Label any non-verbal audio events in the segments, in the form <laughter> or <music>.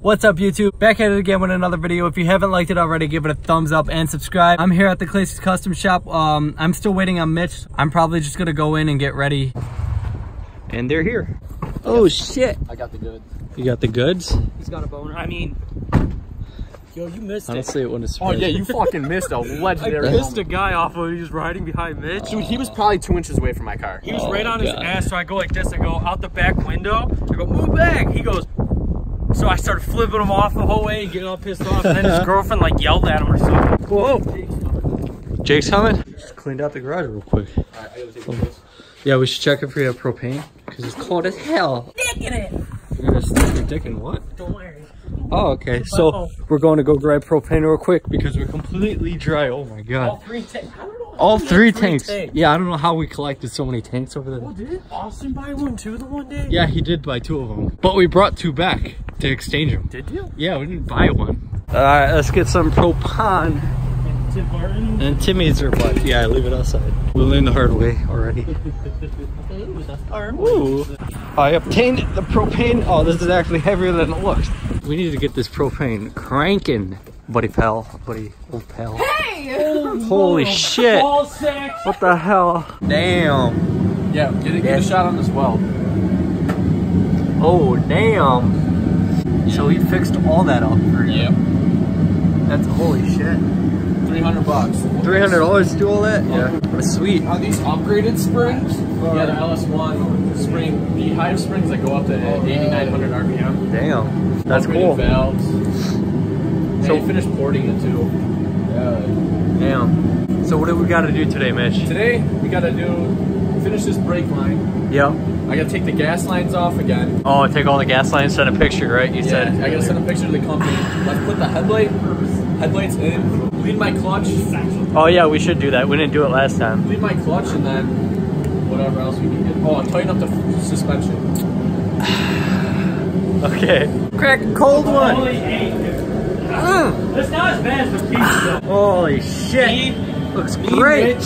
What's up YouTube? Back at it again with another video. If you haven't liked it already, give it a thumbs up and subscribe. I'm here at the Clay's Custom Shop. Um, I'm still waiting on Mitch. I'm probably just gonna go in and get ready. And they're here. Oh shit. I got the goods. You got the goods? He's got a boner. I mean, Yo, you missed it. Honestly, it wouldn't oh yeah, you fucking missed a <laughs> legendary. missed a guy off of he was riding behind Mitch. Dude, he was probably two inches away from my car. He was Oh, right on his ass, so I go like this. I go out the back window. I go, move back. He goes, so I started flipping him off the whole way and getting all pissed off. And then his girlfriend like yelled at him or something. Whoa. Jake's coming? Just cleaned out the garage real quick. Yeah, we should check if we have propane. Because it's cold as hell. Dick in it. You're gonna stick your dick in what? Don't worry. Oh, okay. So we're going to go grab propane real quick because we're completely dry. Oh my god. three tanks. I don't know. All He had three tanks. tanks. Yeah, I don't know how we collected so many tanks over there. Oh, did Austin buy one too the one day? Yeah, he did buy two of them. But we brought two back to exchange them. Did you? Yeah, we didn't buy one. Alright, let's get some propane. Tim Martin. And Timmy's are what? Yeah, I leave it outside. We learned the hard way already. <laughs> Ooh. I obtained the propane. Oh, this is actually heavier than it looks. We need to get this propane cranking, buddy pal, buddy old pal. Hey! Holy shit! Ball sacks. What the hell? Damn. Yeah, get a, get a shot on this well. Oh, damn. So he fixed all that up for you. Yep. That's holy shit. Three hundred bucks. $300 to do all that? Yeah. That's sweet. Are these upgraded springs? Yeah, the LS1 spring. The hive springs that go up to 8,900 RPM. Damn. That's Upgraded cool. Valves. And So- he finished porting it too. Yeah. Damn. So what do we got to do today, Mitch? Today we gotta do finish this brake line. Yep. I gotta take the gas lines off again. Oh, take all the gas lines, send a picture, right? You Yeah, said. I gotta send a picture to the company. Let's put the headlight, headlights in, bleed my clutch, Oh yeah, we should do that. We didn't do it last time. bleed my clutch, and then whatever else we can get. Oh, tighten up the f- suspension. <sighs> Okay. Crack a cold one. Eight. That's not as bad as the pizza. Holy shit. Looks great.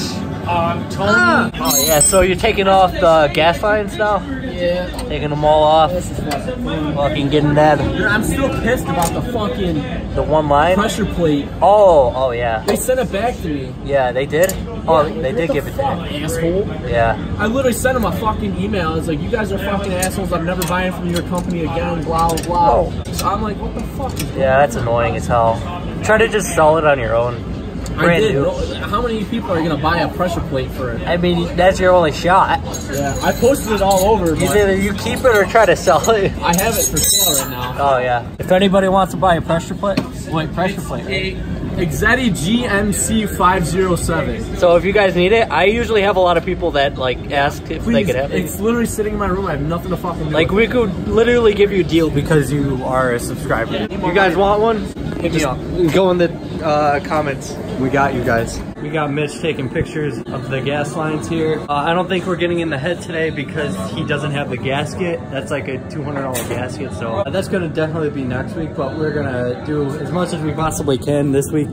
Um, Tony. Ah. Oh yeah, so you're taking off the gas lines now? Yeah. Taking them all off. Fucking getting that I'm still pissed about the fucking the one line. pressure plate. Oh, oh yeah. They sent it back to me. Yeah, they did. Oh, they did give it me. asshole. Yeah. I literally sent him a fucking email. It's like, you guys are fucking assholes. I'm never buying from your company again. Blah blah blah. So I'm like, what the fuck? Is Yeah, that's annoying as hell. Try to just sell it on your own. I Brand did. new. How many people are gonna buy a pressure plate for it? I mean, that's your only shot. Yeah, I posted it all over. It's either you keep it or try to sell it. I have it for sale right now. Oh yeah. If anybody wants to buy a pressure plate, wait, pressure plate. A Exedy GMC 507. So if you guys need it, I usually have a lot of people that like ask if they could have it. it's literally sitting in my room. I have nothing to fucking do. Like with we could literally give you a deal because you are a subscriber. You guys want one? Hit me up. go in the uh, comments. We got you guys. We got Mitch taking pictures of the gas lines here. Uh, I don't think we're getting in the head today because he doesn't have the gasket. That's like a $200 gasket. So uh, that's gonna definitely be next week, but we're gonna do as much as we possibly can this week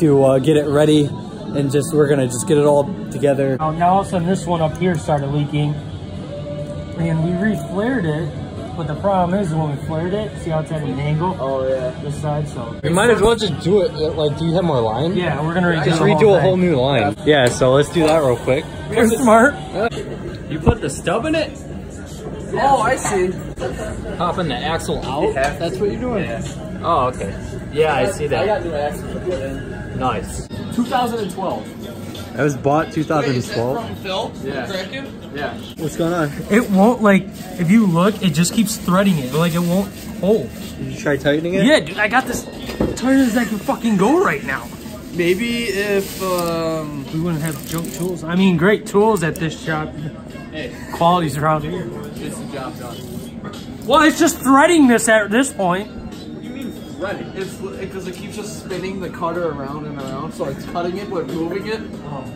to uh, get it ready and just, we're gonna just get it all together. Oh, now all of a sudden this one up here started leaking. And we re-flared it. But the problem is when we flared it, see how it's at an angle? Oh yeah. This side, so. We might as well just do it. Uh, like, do you have more line? Yeah, we're gonna redo Just redo a whole new line. Yeah, so let's do that real quick. You're smart. You put the stub in it? Oh, I see. Popping the axle out? That's what you're doing? Oh, okay. Yeah, I see that. I got new axles. Nice. 2012. That was bought 2012. Phil? Yeah. Yeah. What's going on? It won't, like, if you look, it just keeps threading it. Like, it won't hold. Did you try tightening it? Yeah, dude, I got this tighter as I can fucking go right now. Maybe if um. We wouldn't have junk tools. I mean, great tools at this shop. Hey, Quality's around here. gets the job done. Well, it's just threading this at this point. What do you mean threading? It's because it keeps just spinning the cutter around and around, so it's cutting it but moving it,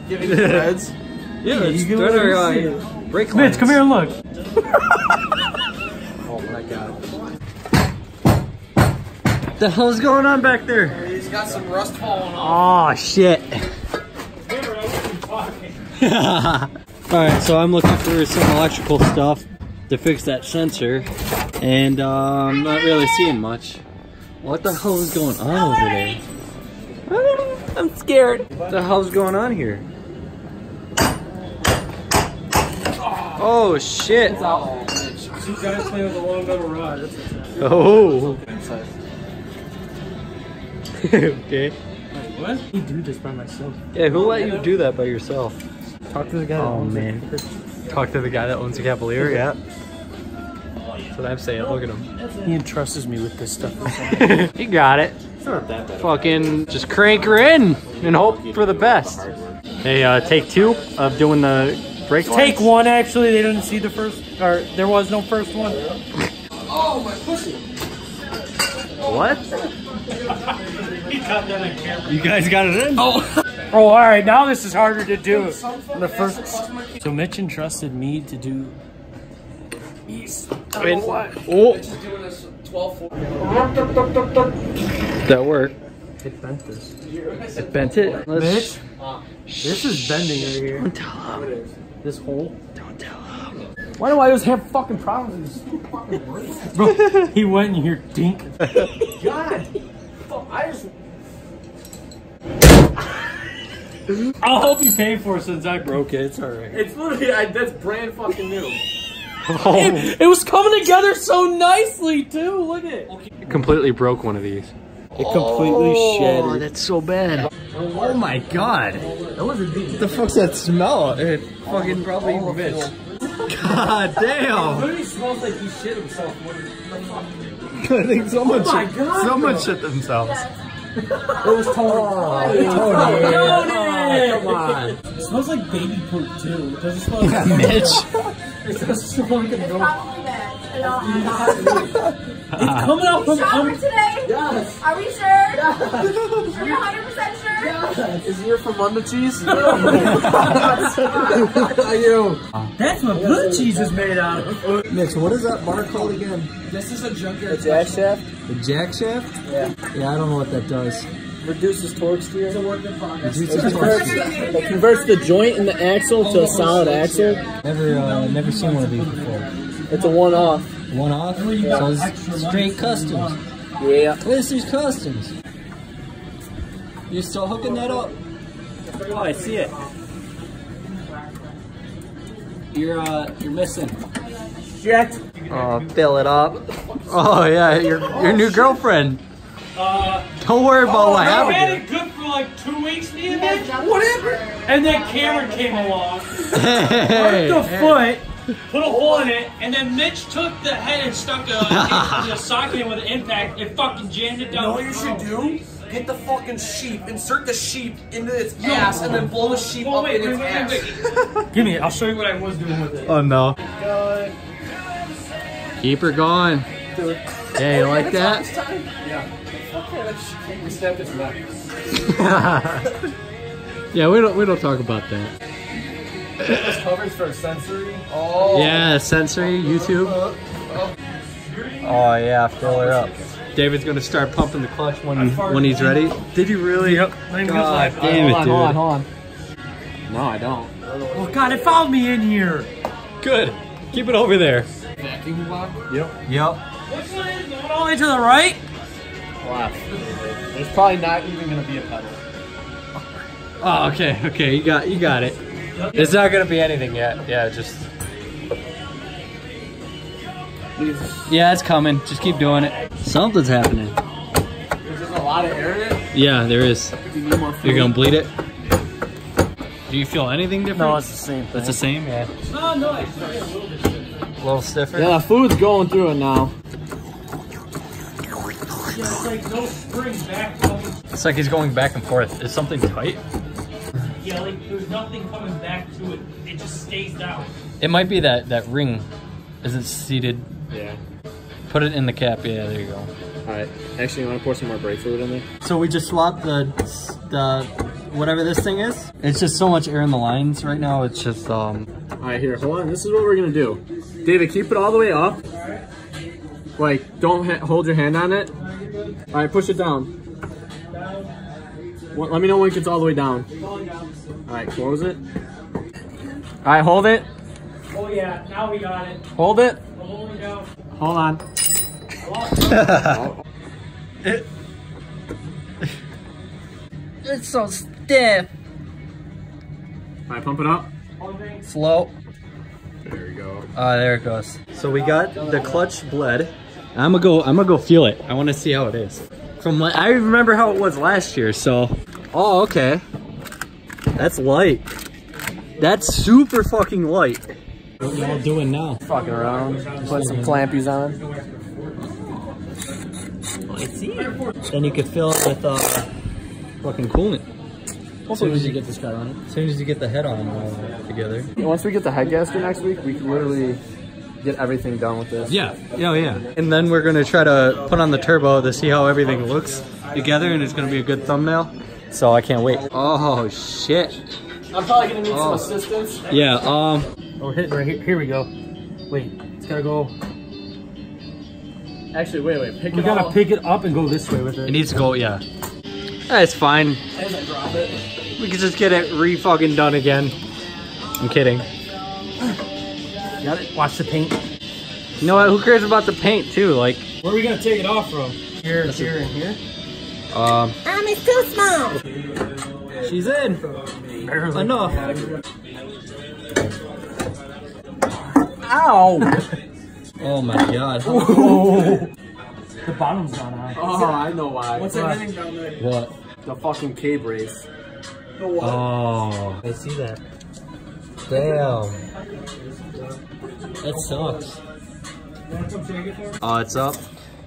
giving it threads. <laughs> Yeah, you it's can thread literally our, see uh, brake Mitch, come here and look. <laughs> Oh my god. What the hell's going on back there? He's got some rust falling off. Oh, shit. <laughs> Alright, so I'm looking for some electrical stuff to fix that sensor. And uh, I'm not really seeing much. What the hell is going on over there? <laughs> I'm scared. What the hell's going on here? Oh shit. You guys play with a long metal rod. That's what's happening. Oh. <laughs> okay. What? I do this by myself. Yeah, who let you do that by yourself? Talk to the guy. that Oh owns man. Talk to the guy that owns the Cavalier, yeah. That's what I'm saying. Look at him. He entrusts me with this stuff. <laughs> You got it. Fucking just crank her in and hope for the best. Hey, uh, take two of doing the break. Take one. Actually, they didn't see the first, or there was no first one. Oh my pussy! What? He got that on camera. You guys got it in? Oh, <laughs> all right. Now this is harder to do. The first. So Mitch entrusted me to do. These. I mean, oh, Just doing this 12 4. that worked. It bent this. It bent it. Mitch, this is bending right here. Don't tell him. This hole. Don't tell him. Why do I always have fucking problems with this fucking <laughs> brace? Bro, he went and you hear dink. God! Fuck, I just. <laughs> I'll help you pay for it since I broke it. It's alright. It's literally, I, that's brand fucking new. Oh. It, it was coming together so nicely too. Look at it. It completely broke one of these. It completely Oh, shattered. that's so bad. Oh my god. That was a deep. What the fuck's that smell? It fucking probably oh, Mitch. God damn. literally smells like he shit himself. <laughs> I think someone, oh, my shit, God. someone shit themselves. It was Tony. Tony. Tony! come on. It smells like baby poop too. It doesn't smell <laughs> like Mitch. <laughs> It doesn't smell like a milk. Probably bad. I It's coming out from Shower under. today? Yes! Are we sure? Are we 100% sure? Is your from Munda cheese? <laughs> you. That's what blue cheese is made out of. Mitch, what is that bar called again? This is a junkyard. jack shaft The jack shaft? Yeah. Yeah, I don't know what that does. Reduces torque steer. It's a work in progress. It converts the joint in the axle to a solid axle. Never, uh, never seen one of these before. It's a one-off. One off? So it's straight customs. Yeah. This is customs. You still hooking that up? Oh, I see it. You're, uh, you're missing. Shit. Oh, fill it up. Oh yeah, your your new girlfriend. Uh, Don't worry about what we happened. had it good for like two weeks, me and Mitch. Whatever. And then Cameron came along, <laughs> Hey, the hey. foot, put a hole in it, and then Mitch took the head and stuck a, in, <laughs> a socket in with an impact and fucking jammed it down. You know what you should do? Get the fucking sheep, insert the sheep into its ass, and then blow the sheep Oh, up wait, in wait, its wait, ass. wait. <laughs> Give me it. I'll show you what I was doing with it. Oh no. Keep her going. Hey, you like that? Yeah. Okay, let's we snapped its neck. yeah, we don't we don't talk about that. This covers for sensory. Oh. Yeah, sensory YouTube. Oh yeah, fill her up. David's gonna start pumping the clutch when when he's ready. Did you really? Yep. God damn it, dude. hold on, hold on. No, I don't. Oh god, it found me in here. Good. Keep it over there. Vacuum block? Yep. Which one is going all the way to the right? Left. There's probably not even gonna be a pedal. Oh, okay, okay, you got you got it. It's not gonna be anything yet. Yeah, just yeah, it's coming. Just keep doing it. Something's happening. There's just a lot of air in it. Yeah, there is. You need more You're gonna bleed it. Do you feel anything different? No, it's the same thing. It's the same. Yeah. Oh, no, it's a little bit A little stiffer. Yeah, the food's going through it now. Yeah, it's like no spring back. It's like he's going back and forth. Is something tight? Yeah, like there's nothing coming back to it. It just stays down. It might be that that ring. Is it seated? Yeah. Put it in the cap. Yeah, there you go. Alright. Actually, you want to pour some more brake fluid in there? So we just swapped the the whatever this thing is. It's just so much air in the lines right now. It's just um. Alright, here, hold on. This is what we're gonna do. David, keep it all the way up. Like, don't ha hold your hand on it. Alright, push it down. What, let me know when it gets all the way down. Alright, close it. Alright, hold it. Oh yeah, now we got it. Hold it. I'm only down. Hold on. <laughs> It's so stiff. All right, pump it up. Slow. There you go. Ah, there it goes. So we got the clutch bled. I'm gonna go. I'm gonna go feel it. I want to see how it is. From what, I remember how it was last year. So, oh okay. That's light. That's super fucking light. What y'all doing now? Fucking around. Put some clampies on. I see. Then you could fill it with uh, fucking coolant. As soon as you get this car on as soon as you get the head on uh, together. Once we get the head gasket next week, we can literally get everything done with this. Yeah, yeah, yeah. And then we're gonna try to put on the turbo to see how everything looks together, and it's gonna be a good thumbnail. So I can't wait. Oh shit. I'm probably gonna need Oh. some assistance. Yeah. Um. Oh, hit right here. Here we go. Wait, it's gotta go. Actually, wait, wait. Pick We it gotta all. pick it up and go this way with It it. needs to go. Yeah. That's fine. As I drop it. We can just get it re fucking done again. I'm kidding. Got it. Watch the paint. You know what? Who cares about the paint too? Like, Where are we gonna take it off from? Here, here, and here. um, Um, it's too small. she's in. Barely. Enough. Ow! Oh my god. <laughs> the bottom's not on. Oh, I know why. What's What? that down there? What? The fucking K brace. Oh, I see that. Damn. That sucks. Oh, it's up.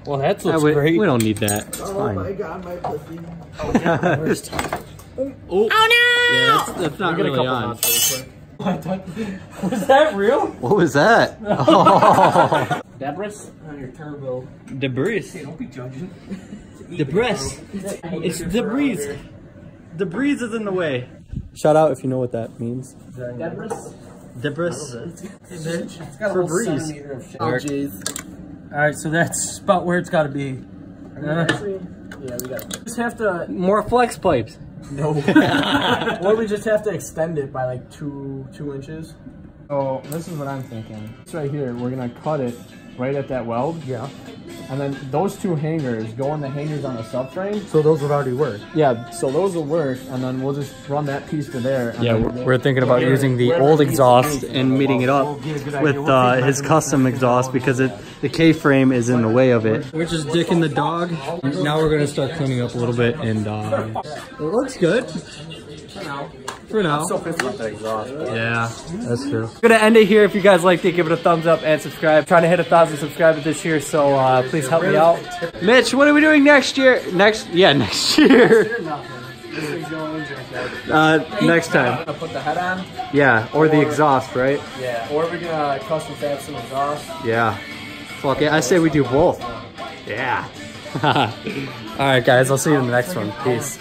Well, that Yeah, looks we, great. we don't need that. It's oh fine. god, my pussy. Oh, <laughs> oh, Oh no! yeah, that's, that's not Get a really on. knots really. <laughs> Was that real? What was that? <laughs> Oh, Debris? On your turbo. debris. Don't be judging. Debris. It's debris. The debris is in the way. Shout out if you know what that means. Debris? Debris. It's For breeze. Oh, jeez. All right, so that's about where it's got to be. Uh, Actually, yeah, we got Just have to, More flex pipes. no. <laughs> or we just have to extend it by like two, two inches. So this is what I'm thinking. It's right here, we're gonna cut it right at that weld. yeah. And then those two hangers go on the hangers on the subframe. So those would already work. Yeah, so those will work, and then we'll just run that piece to there. and Yeah, we're, we'll- we're thinking about using the old exhaust and meeting it up with uh, his custom exhaust because it the K-frame is in the way of it. We're just dicking the dog. Now we're gonna start cleaning up a little bit and uh, it looks good. For now. So pissed about that exhaust. Yeah, that's true. We're gonna end it here. If you guys liked it, give it a thumbs up and subscribe. trying to hit a thousand subscribers this year, so uh, please help me out. Mitch, what are we doing next year? Next, yeah, <laughs> next year. This thing's going in drink that. Uh, next time. Gonna put the head on. Yeah, or the exhaust, right? Yeah. Or we're gonna custom fab some exhaust. Yeah. Fuck it. I say we do both. Yeah. <laughs> All right, guys. I'll see you in the next one. Peace.